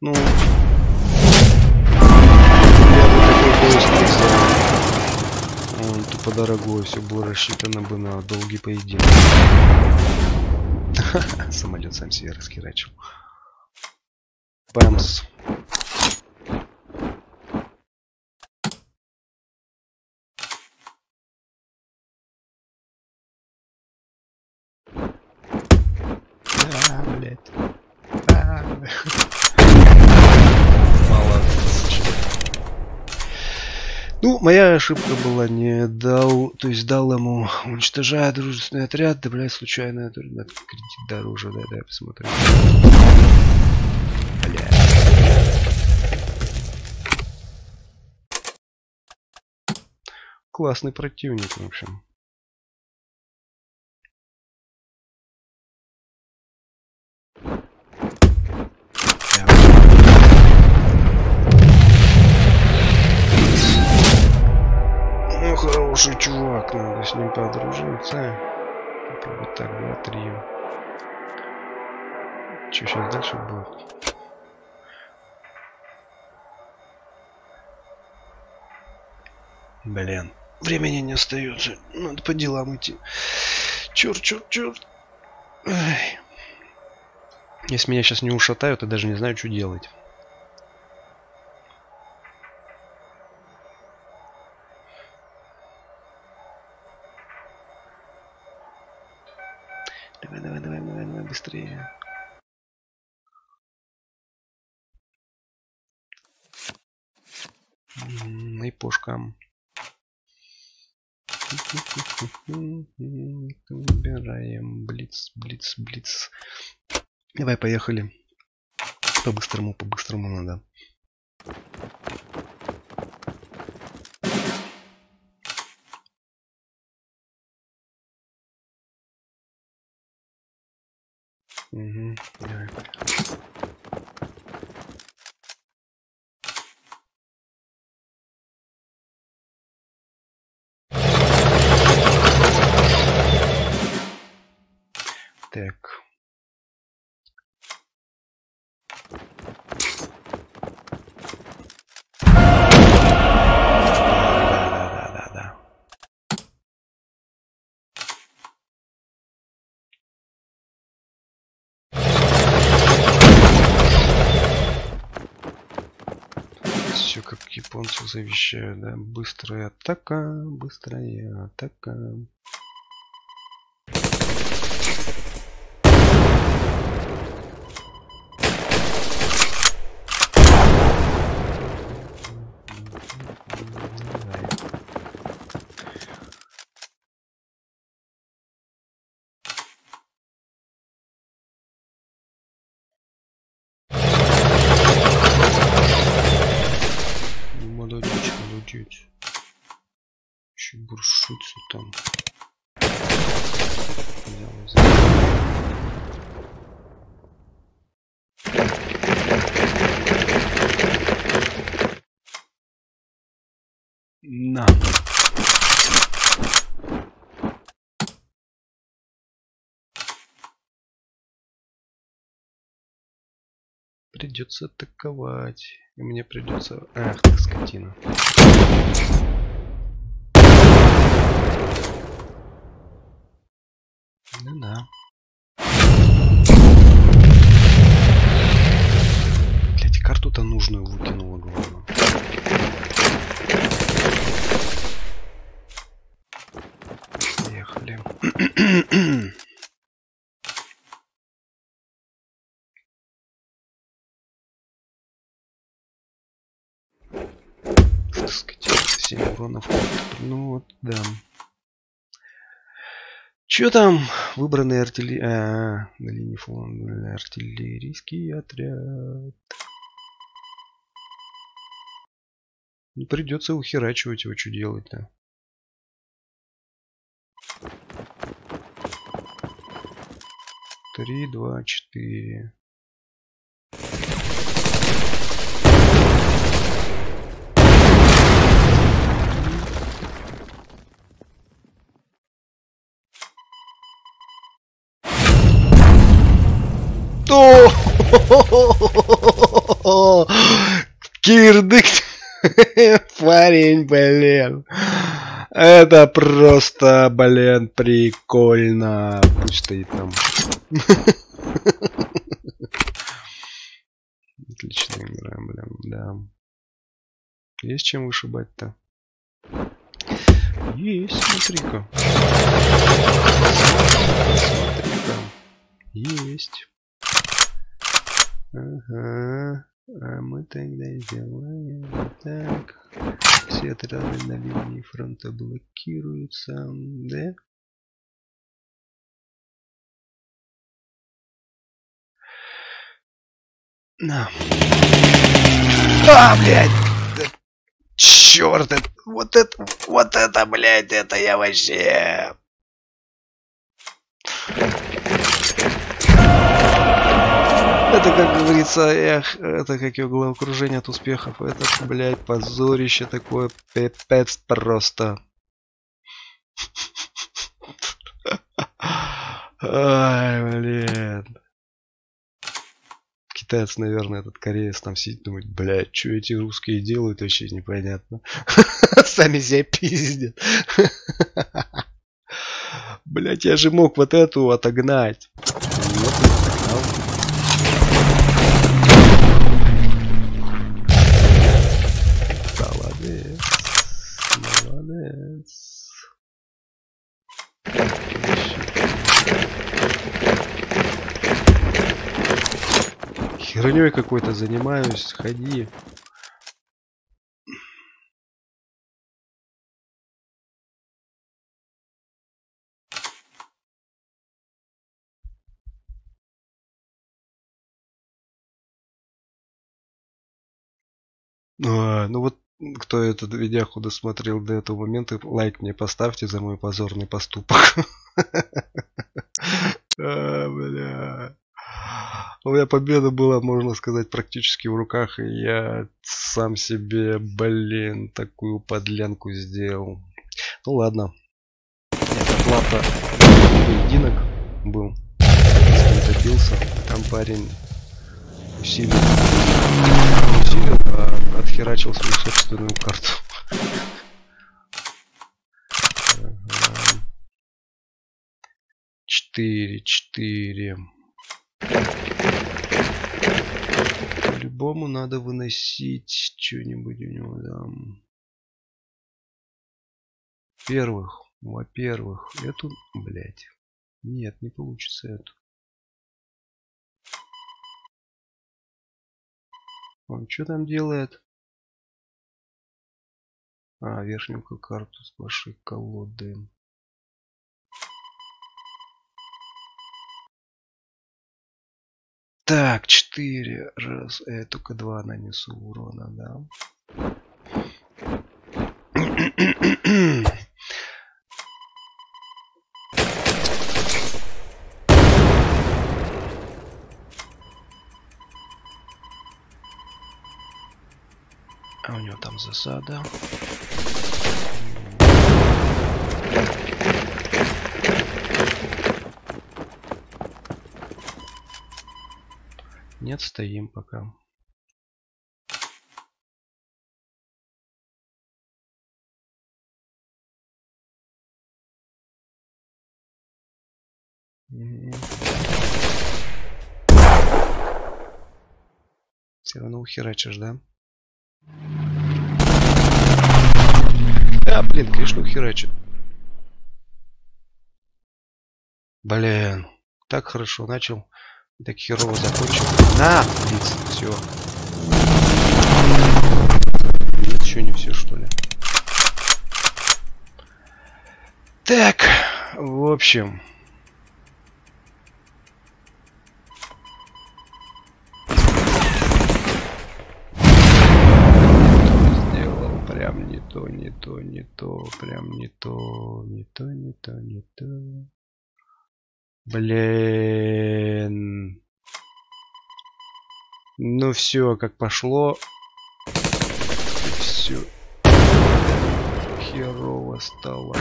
Ну, я бы такой. Он тупо дорогой, все было рассчитано бы на долгий поединок. Самолет сам себе раскирачил. Бэмс. Ну, моя ошибка была не дал, то есть дал ему, уничтожая дружественный отряд, добавляя случайно кредит дороже, да, да, посмотрим. Бля. Классный противник, в общем. Хороший чувак, надо с ним подружиться. Бы так, два, три. Что сейчас дальше будет? Блин, времени не остается. Надо по делам идти. Черт, черт, черт. Ай. Если меня сейчас не ушатают, я даже не знаю, что делать. Пушкам. Убираем. Блиц, блиц, блиц. Давай, поехали. По-быстрому, по-быстрому надо. Угу. Давай. Так. Да-да-да-да-да. Все как японцы завещают, да? Быстрая атака, быстрая атака. Буршутся там. На. Придется атаковать. И мне придется... Ах ты скотина. Ну да. Блять, карту-то нужную выкинула, главное. Поехали. Так сказать, 7 уронов. Ну вот, да. Чё там? Выбранный артиллери... А, на линии фронта артиллерийский отряд. Ну, придется ухерачивать его, что делать-то. Три, два, четыре. Кирдык! Парень, блин. Это просто, блин, прикольно. Пусть стоит там. Отличная игра, блин, да. Есть чем вышибать-то? Есть, смотри-ка. Смотри-ка. Есть. Ага. А мы тогда сделаем так. Все отряды на линии фронта блокируются. Да? На. А, блядь! Да Чёрт, это, вот это, вот это, блядь, это я вообще... Это, как говорится, эх, это как и головокружение от успехов. Это, блядь, позорище такое, пипец просто. Ай, блин. Китаец, наверное, этот кореец там сидит, думает, блядь, что эти русские делают, вообще непонятно. Сами себя пиздят. Блядь, я же мог вот эту отогнать. Вот отогнал. Херней какой-то занимаюсь, ходи. Ну вот, кто этот видяху досмотрел до этого момента, лайк мне поставьте за мой позорный поступок. А, бля. У меня победа была, можно сказать, практически в руках, и я сам себе, блин, такую подлянку сделал. Ну ладно. Это плата поединок был. Добился, там парень усилил, усилил, а отхерачил свою собственную карту. Четыре, четыре. По-любому надо выносить что-нибудь у него там. Первых, во-первых, эту, блять. Нет, не получится эту. Он что там делает? А, верхнюю карту с вашей колоды. Так, 4 раз. Э, только 2 нанесу урона, да. у него там засада. Нет, стоим пока. Все равно ухерачишь, да? Да, блин, конечно, ухерачит. Блин, так хорошо начал. Так херово закончил. На, блиц, все. Нет, еще не все, что ли. Так, в общем. То, не то, прям не то, не то, не то, не то. Блин. Ну все, как пошло. Все. Херово стало.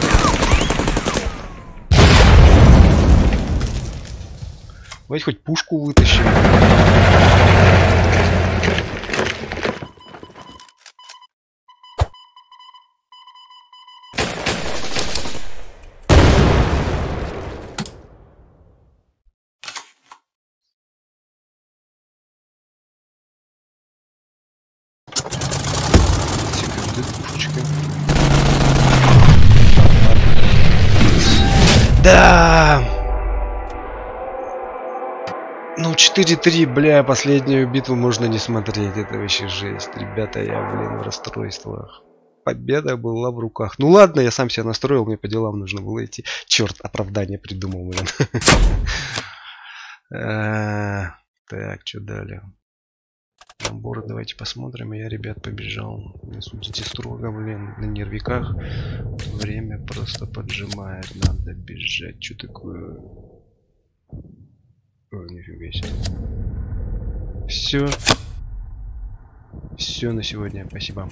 Давайте хоть пушку вытащим. Да! Ну, 4-3, бля, последнюю битву можно не смотреть. Это вообще жесть. Ребята, я, блин, в расстройствах. Победа была в руках. Ну ладно, я сам себя настроил, мне по делам нужно было идти. Черт, оправдание придумал, блин. А, так, что далее? Наборы давайте посмотрим. Я, ребят, побежал. Не судите строго, блин, на нервиках. Время просто поджимает. Надо бежать. Что такое? О, нифига себе. Все. Все на сегодня. Спасибо.